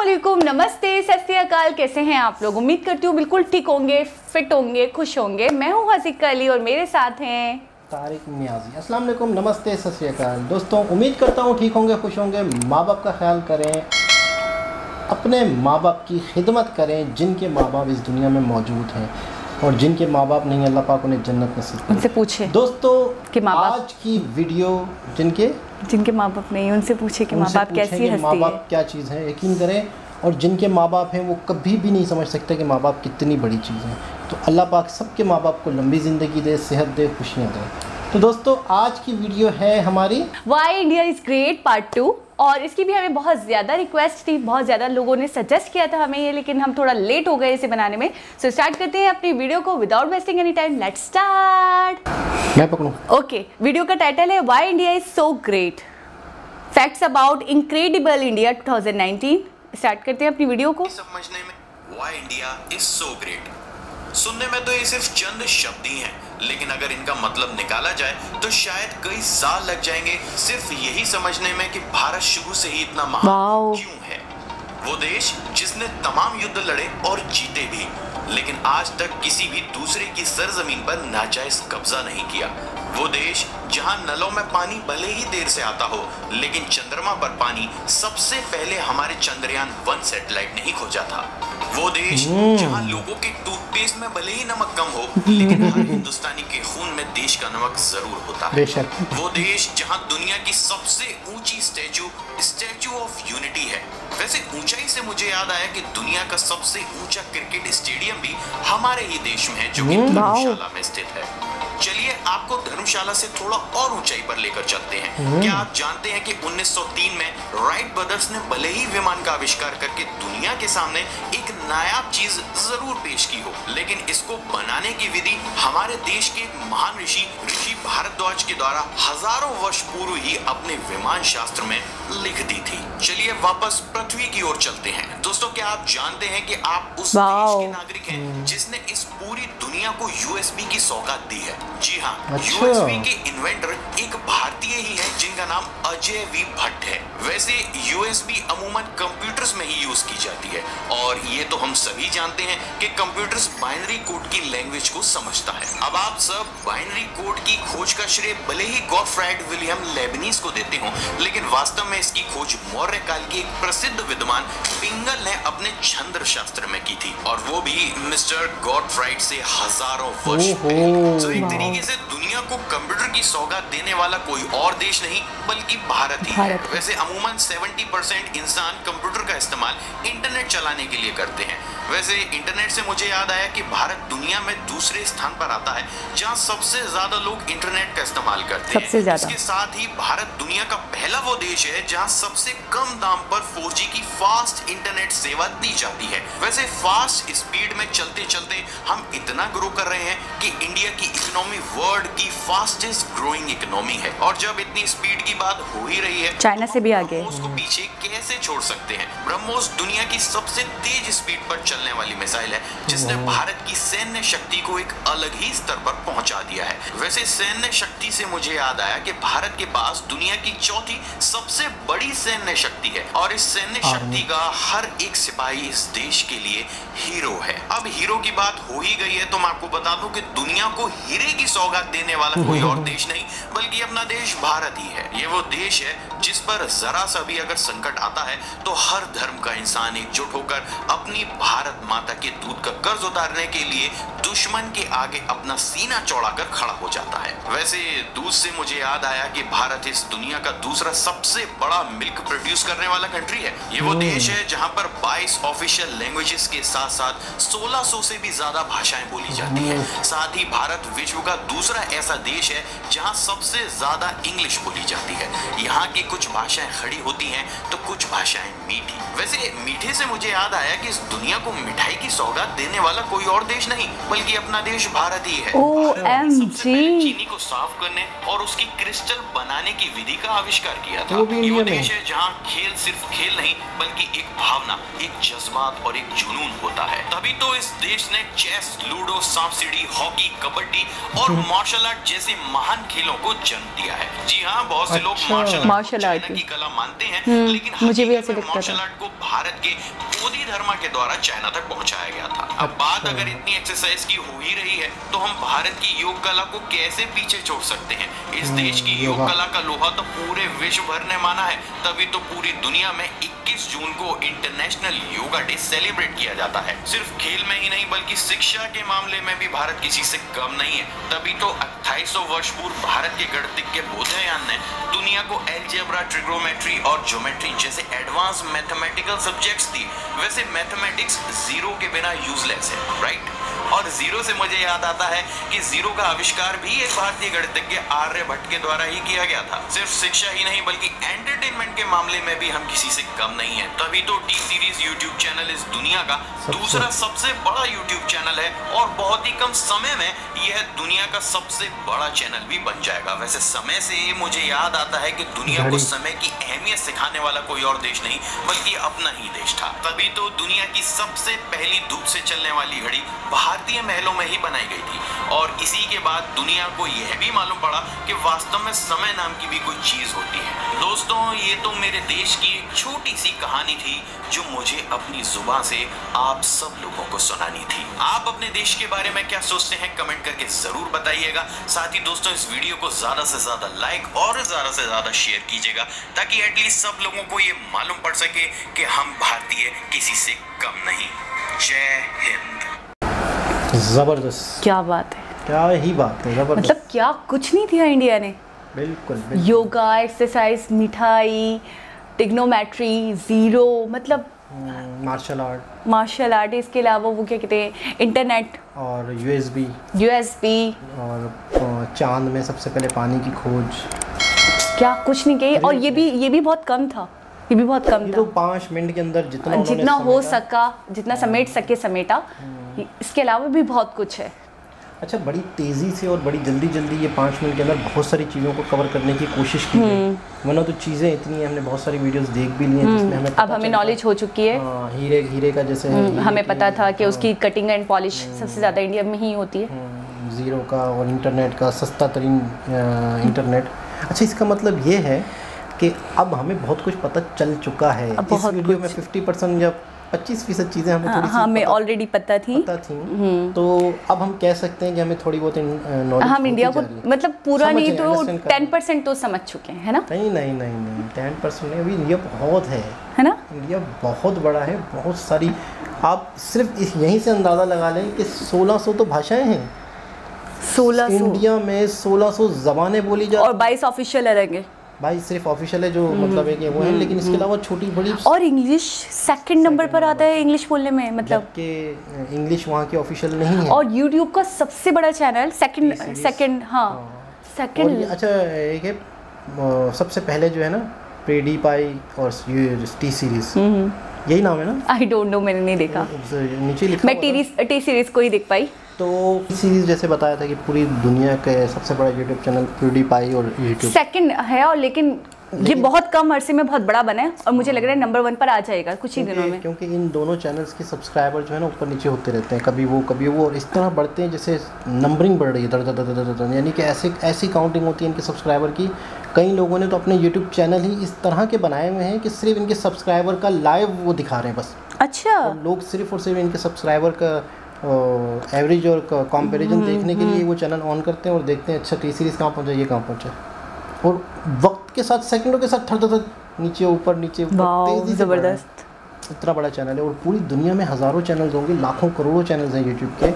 वालेकुम नमस्ते सत श्रीकाल कैसे हैं आप लोग? उम्मीद करती हूँ बिल्कुल ठीक होंगे, फिट होंगे, खुश होंगे। मैं हूँ हसीक अली और मेरे साथ हैं। तारिक मियाजी। अस्सलाम वालेकुम, नमस्ते सत श्रीकाल दोस्तों, उम्मीद करता हूँ ठीक होंगे, खुश होंगे। माँ बाप का ख्याल करें, अपने माँ बाप की खिदमत करें, जिनके माँ बाप इस दुनिया में मौजूद हैं। और जिनके माँ बाप नहीं अल्लाह पाक उन्हें जन्नत नसीब उनसे पूछे दोस्तों कि माँ आज की वीडियो जिनके? जिनके माँ बाप नहीं उनसे पूछे कि माँ बाप कैसी कि माँ बाप क्या चीज़ है यकीन करें और जिनके माँ बाप हैं वो कभी भी नहीं समझ सकते कि माँ बाप कितनी बड़ी चीज़ है। तो अल्लाह पाक सबके माँ बाप को लंबी ज़िंदगी दे सेहत दे खुशियाँ दे। तो दोस्तों आज की वीडियो है हमारी why India is great part two और इसकी भी हमें बहुत ज़्यादा रिक्वेस्ट थी बहुत ज़्यादा लोगों ने सजेस्ट किया था हमें ये लेकिन हम थोड़ा लेट हो गए इसे बनाने में। सो so, स्टार्ट करते हैं अपनी वीडियो को without wasting any time let's start मैं पकड़ूँ? ओके वीडियो का टाइटल है why India is so great facts about incredible India 2019 start करते हैं अपनी वीडियो को। समझने में why India is so great सुनने में तो ये सिर्फ़ चंद शब्द ही हैं। लेकिन अगर इनका मतलब निकाला जाए तो शायद कई साल लग जाएँगे सिर्फ़ यही समझने में कि भारत शुरू से ही इतना महान क्यों है। वो देश जिसने तमाम युद्ध लड़े और जीते भी लेकिन आज तक किसी भी दूसरे की सरजमीन पर नाजायज कब्जा नहीं किया। वो देश जहाँ नलों में पानी भले ही देर से आता हो लेकिन चंद्रमा पर पानी सबसे पहले हमारे चंद्रयान वन सैटेलाइट ने ही खोजा था। वो देश जहाँ लोगों के टूथपेस्ट में भले ही नमक कम हो लेकिन हर हिंदुस्तानी के खून में देश का नमक ज़रूर होता है। वो देश जहाँ दुनिया की सबसे ऊँची स्टैचू स्टैचू ऑफ़ यूनिटी है। वैसे ऊंचाई से मुझे याद आया कि दुनिया का सबसे ऊँचा क्रिकेट स्टेडियम भी हमारे ही देश में है जो कि धर्मशाला में स्थित है। आपको धर्मशाला से थोड़ा और ऊंचाई पर लेकर चलते हैं। क्या आप जानते हैं कि 1903 में राइट ब्रदर्स ने भले ही विमान का आविष्कार करके दुनिया के सामने एक नायाब चीज़ ज़रूर पेश की हो लेकिन इसको बनाने की विधि हमारे देश के एक महान ऋषि ऋषि भारद्वाज के द्वारा हज़ारों वर्ष पूर्व ही अपने विमान शास्त्र में लिख दी थी। वापस पृथ्वी की ओर चलते हैं। दोस्तों क्या आप जानते हैं कि आप उस देश के नागरिक हैं जिसने इस पूरी दुनिया को यूएसबी की सौगात दी है? जी हाँ अच्छा। यूएसबी के इन्वेंटर एक ही है जिनका नाम अजय वी भट्ट है। वैसे यूएसबी अमूमन कंप्यूटर्स में ही यूज़ की जाती है। और ये तो हम सभी जानते हैं कि कंप्यूटर्स बाइनरी कोड की लैंग्वेज को समझता है। अब आप सब बाइनरी कोड की खोज का श्रेय भले ही गॉडफ्राइड विलियम लेबनीज को देते हो लेकिन वास्तव में इसकी खोज मौर्य काल के एक प्रसिद्ध विद्वान पिंगल ने अपने छंद्र शास्त्र में की थी। और वो भी मिस्टर गॉडफ्राइड से हज़ारों वर्ष पहले। तो एक तरीके से को कंप्यूटर की सौगात देने वाला कोई और देश नहीं बल्कि भारत ही भारत। है वैसे अमूमन 70 परसेंट इंसान कंप्यूटर का इस्तेमाल इंटरनेट चलाने के लिए करते हैं वैसे इंटरनेट से मुझे याद आया कि भारत दुनिया में दूसरे स्थान पर आता है जहाँ सबसे ज़्यादा लोग इंटरनेट का इस्तेमाल करते सबसे हैं। इसके साथ ही भारत दुनिया का पहला वो देश है जहाँ सबसे कम दाम पर 4G की फास्ट इंटरनेट सेवा दी जाती है वैसे फास्ट स्पीड में चलते चलते हम इतना ग्रो कर रहे हैं कि इंडिया की इकोनॉमी वर्ल्ड की फास्टेस्ट ग्रोइंग इकोनॉमी है और जब इतनी स्पीड की बात हो ही रही है चाइना से भी आगे। ब्रह्मोस को पीछे कैसे छोड़ सकते हैं ब्रह्मोस दुनिया की सबसे तेज स्पीड पर चलने वाली मिसाइल है जिसने भारत की सैन्य शक्ति को एक अलग ही स्तर पर पहुँचा दिया है। वैसे सैन्य शक्ति से मुझे याद आया कि भारत के पास दुनिया की चौथी सबसे बड़ी सैन्य शक्ति है और इस सैन्य शक्ति का हर एक सिपाही इस देश के लिए हीरो है। अब हीरो की बात हो ही गई है तो मैं आपको बता दूँ कि दुनिया को हीरे की सौगात देने वाला कोई और देश नहीं बल्कि अपना देश भारत ही है। ये वो देश है जिस पर जरा सा भी अगर संकट आता है तो हर धर्म का इंसान एकजुट होकर अपनी भारत माता के दूध का कर्ज उतारने के लिए दुश्मन के आगे अपना सीना चौड़ा कर खड़ा हो जाता है। वैसे दूध से मुझे याद आया कि भारत इस दुनिया का दूसरा सबसे बड़ा मिल्क प्रोड्यूस करने वाला कंट्री है। ये वो देश है जहाँ पर 22 ऑफिशियल लैंग्वेजेस के साथ साथ 1600 से भी ज़्यादा भाषाएँ बोली जाती हैं। साथ ही भारत विश्व का दूसरा ऐसा देश है जहाँ सबसे ज़्यादा इंग्लिश बोली जाती है। यहाँ की कुछ भाषाएँ खड़ी होती हैं तो कुछ भाषाएँ मीठी। वैसे मीठे से मुझे याद आया कि इस दुनिया को मिठाई की सौगात देने वाला कोई और देश नहीं बल्कि अपना देश भारत ही है। चीनी को साफ़ करने और उसकी क्रिस्टल बनाने की विधि का आविष्कार किया था वो भी ये वो इंडिया में। देश है जहाँ खेल सिर्फ़ खेल नहीं बल्कि एक भावना एक जज्बात और एक जुनून होता है तभी तो इस देश ने चेस लूडो सांप सीढ़ी हॉकी कबड्डी और मार्शल आर्ट जैसे महान खेलों को जन्म दिया है जी हाँ बहुत से लोग अच्छा। मार्शल आर्ट मार्शल आर्ट की। कला मानते हैं हम्म, लेकिन मुझे भी ऐसे है। मार्शल आर्ट को भारत के बोधि धर्मा के द्वारा चाइना तक पहुँचाया गया था अब बात अच्छा। अगर इतनी एक्सरसाइज की हो ही रही है तो हम भारत की योग कला को कैसे पीछे छोड़ सकते हैं। इस देश की योग कला का लोहा तो पूरे विश्व भर ने माना है। तभी तो पूरी दुनिया में 21 जून को इंटरनेशनल योगा डे सेलिब्रेट किया जाता है। सिर्फ़ खेल में ही नहीं बल्कि शिक्षा के मामले में भी भारत किसी से कम नहीं है। तभी तो 2800 वर्ष पूर्व भारत के गणितज्ञ बोधयान ने दुनिया को एल्जेब्रा ट्रिग्नोमेट्री और ज्योमेट्री जैसे एडवांस मैथमेटिकल सब्जेक्ट्स दी वैसे मैथमेटिक्स ज़ीरो के बिना यूजलेस है राइट और ज़ीरो से मुझे याद आता है कि ज़ीरो का आविष्कार भी एक भारतीय गणितज्ञ आर्यभट्ट के द्वारा ही किया गया था। सिर्फ़ शिक्षा ही नहीं बल्कि एंटरटेनमेंट के मामले में भी हम किसी से कम नहीं है। तभी तो टी सीरीज़ यूट्यूब चैनल इस दुनिया का सबसे- दूसरा सबसे बड़ा यूट्यूब चैनल है और बहुत ही कम समय में यह दुनिया का सबसे बड़ा चैनल भी बन जाएगा। वैसे समय से मुझे याद आता है कि दुनिया को समय की अहमियत सिखाने वाला कोई और देश नहीं बल्कि अपना ही देश था। तभी तो दुनिया की सबसे पहली धूप से चलने वाली घड़ी भारतीय महलों में ही बनाई गई थी। और इसी के बाद दुनिया को यह भी मालूम पड़ा कि वास्तव में समय नाम की भी कोई चीज़ होती है। दोस्तों, ये तो मेरे देश की एक छोटी सी कहानी थी, जो मुझे अपनी ज़ुबान से आप सब लोगों को सुनानी थी। आप अपने देश के बारे में क्या सोचते हैं, कमेंट करके ज़रूर बताइएगा। साथ ही दोस्तों, इस वीडियो को ज़्यादा से ज़्यादा लाइक और ज़्यादा से ज़्यादा शेयर कीजिएगा, ताकि एटलीस्ट सब लोगों को ये मालूम पड़ सके कि हम भारतीय किसी से कम नहीं। जय हिंद। ज़बरदस्त। क्या बात है। क्या ही बात है ज़बरदस्त। मतलब क्या कुछ नहीं दिया इंडिया ने? बिल्कुल बिल्कुल। योगा एक्सरसाइज मिठाई टिग्नोमेट्री ज़ीरो मतलब मार्शल आर्ट मार्शल आर्ट इसके अलावा वो क्या कहते हैं इंटरनेट और यूएसबी यूएसबी और चाँद में सबसे पहले पानी की खोज। क्या कुछ नहीं कही। और ये भी ये भी बहुत कम था। ये भी बहुत कम था। तो पाँच मिनट के अंदर जितना जितना हो सका जितना समेट सके समेटा। इसके अलावा भी बहुत कुछ है। अच्छा बड़ी तेज़ी से और बड़ी जल्दी जल्दी ये पाँच मिनट के अंदर बहुत सारी चीज़ों को कवर करने की कोशिश की गई वरना तो चीज़ें इतनी हैं हमने बहुत सारी वीडियोस देख भी ली हैं जिसमें हमें अब हमें नॉलेज हो चुकी है। हाँ, हीरे हीरे का जैसे हम्म, हीरे हमें पता था कि हाँ, उसकी कटिंग एंड पॉलिश सबसे ज़्यादा इंडिया में ही होती है। हम्म, ज़ीरो का और इंटरनेट का सस्ता तरीन इंटरनेट अच्छा इसका मतलब ये है कि अब हमें बहुत कुछ पता चल चुका है। इस वीडियो में कुछ। फिफ्टी परसेंट या पच्चीस फ़ीसद चीज़ें हमें हाँ, थोड़ी सी हमें ऑलरेडी पता थी। पता थी। तो अब हम कह सकते हैं कि हमें थोड़ी बहुत नॉलेज हम इंडिया को मतलब पूरा नहीं तो टेन परसेंट तो समझ चुके हैं है ना? नहीं नहीं नहीं नहीं टेन परसेंट नहीं अभी इंडिया बहुत है। है ना? इंडिया बहुत बड़ा है बहुत सारी आप सिर्फ़ इस यहीं से अंदाज़ा लगा लें कि 1600 तो भाषाएँ हैं। सोलह इंडिया में 1600 ज़बानें बोली और जाती बाईस ऑफिशियल अलग है। भाई सिर्फ़ ऑफिशियल है जो मतलब है कि वो है लेकिन इसके अलावा छोटी बड़ी और इंग्लिश सेकंड नंबर पर आता है इंग्लिश बोलने में मतलब जबकि इंग्लिश वहाँ की ऑफिशियल नहीं है। और यूट्यूब का सबसे बड़ा चैनल सेकंड सेकंड हाँ सेकंड अच्छा एक है सबसे पहले जो है ना प्रेडी पाई और टी सीरीज़ हम्म, यही नाम है ना? आई डोंट नो मैंने नहीं देखा। नीचे लिखा मैं टी सीरीज़ को ही देख पाई। तो सीरीज़ जैसे बताया था कि पूरी दुनिया के सबसे बड़ा यूट्यूब चैनल प्यूडी पाई और यूट्यूब सेकंड है और लेकिन ये बहुत कम अरसे में बहुत बड़ा बना है और मुझे लग रहा है नंबर वन पर आ जाएगा कुछ ही दिनों में। क्योंकि इन दोनों चैनल्स के सब्सक्राइबर जो है ना ऊपर नीचे होते रहते हैं कभी वो कभी वो और इस तरह बढ़ते हैं जैसे नंबरिंग बढ़ रही है दर दर दर दर दर यानी कि ऐसे ऐसी काउंटिंग होती है इनके सब्सक्राइबर की। कई लोगों ने तो अपने यूट्यूब चैनल ही इस तरह के बनाए हुए हैं कि सिर्फ़ इनके सब्सक्राइबर का लाइव वो दिखा रहे हैं बस। अच्छा। लोग सिर्फ़ और सिर्फ़ इनके सब्सक्राइबर का एवरेज और कंपैरिजन देखने के लिए वो चैनल ऑन करते हैं और देखते हैं अच्छा टी सीरीज़ कहाँ पहुँचा ये कहाँ पहुँचा। और वक्त के साथ सेकंडों के साथ थर थर नीचे ऊपर नीचे तेज़ी। ज़बरदस्त। इतना बड़ा चैनल है और पूरी दुनिया में हज़ारों चैनल्स होंगे लाखों करोड़ों चैनल्स हैं यूट्यूब के।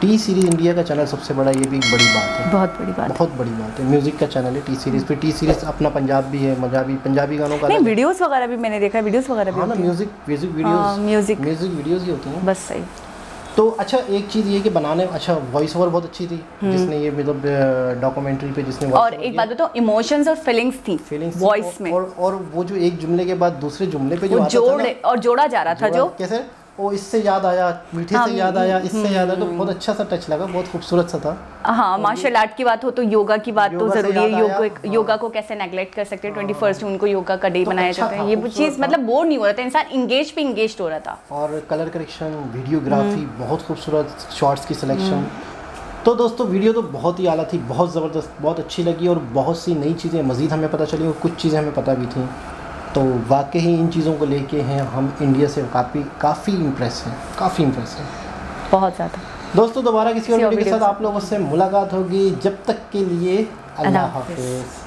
टी सीरीज़ इंडिया का चैनल सबसे बड़ा ये भी एक बड़ी बात है। बहुत बड़ी बात। बहुत बड़ी बात है। म्यूज़िक का चैनल है टी सीरीज़ फिर टी सीरीज़ अपना पंजाब भी है पंजाबी पंजाबी गानों का नहीं वीडियोस वगैरह भी मैंने देखा है वीडियोस वगैरह भी ना music music videos music music videos ही होती हैं। बस सही। तो अच्छा एक चीज़ ये कि बनाने अच्छा वॉइस ओवर बहुत अच्छी थी जिसने ये मतलब डॉक्यूमेंट्री पे जिसने और और एक बात तो इमोशंस और फीलिंग्स थी फीलिंग्स वॉइस में। और और वो जो एक जुमले के बाद दूसरे जुमले पे जो जोड़ और जोड़ा जा रहा था जो कैसे? वो इससे याद आया मीठे हाँ, से याद आया इससे याद आया तो बहुत अच्छा सा टच लगा बहुत खूबसूरत सा था। हाँ मार्शल आर्ट की बात हो तो योगा की बात तो योगा ज़रूरी है योग को योगा को कैसे नेग्लेक्ट कर सकते हैं? ट्वेंटी फ़र्स्ट जून को योगा का डे तो मनाया अच्छा जाता है। ये चीज़ मतलब बोर नहीं हो रहा था इंसान इंगेज पे इंगेज हो रहा था। और कलर करेक्शन वीडियोग्राफी बहुत खूबसूरत शॉर्ट्स की सिलेक्शन हम्म। तो दोस्तों वीडियो तो बहुत ही आला थी बहुत ज़बरदस्त बहुत अच्छी लगी और बहुत सी नई चीज़ें मज़ीद हमें पता चली और कुछ चीज़ें हमें पता भी थी। तो वाकई इन चीज़ों को लेके हैं हम इंडिया से काफ़ी काफ़ी इम्प्रेस हैं काफ़ी इम्प्रेस हैं। बहुत ज़्यादा। दोस्तों दोबारा किसी और वीडियो के साथ आप लोगों से मुलाकात होगी। जब तक के लिए अल्लाह। हाफिज़।